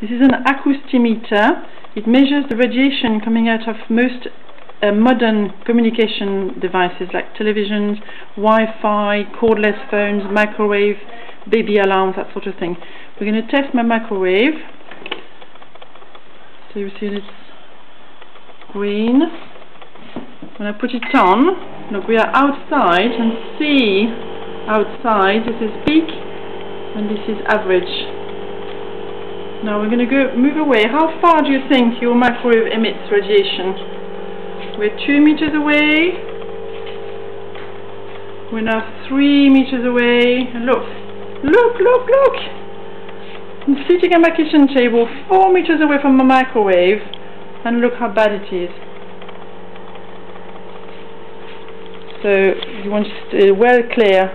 This is an acoustimeter. It measures the radiation coming out of most uh, modern communication devices like televisions, Wi-Fi, cordless phones, microwave, baby alarms, that sort of thing. We're going to test my microwave. So you see it's green. When I put it on, look, we are outside and see outside. This is peak and this is average. Now we're going to go move away. How far do you think your microwave emits radiation? We're two meters away. We're now three meters away. Look, look, look, look! I'm sitting at my kitchen table four meters away from my microwave and look how bad it is. So you want to stay well clear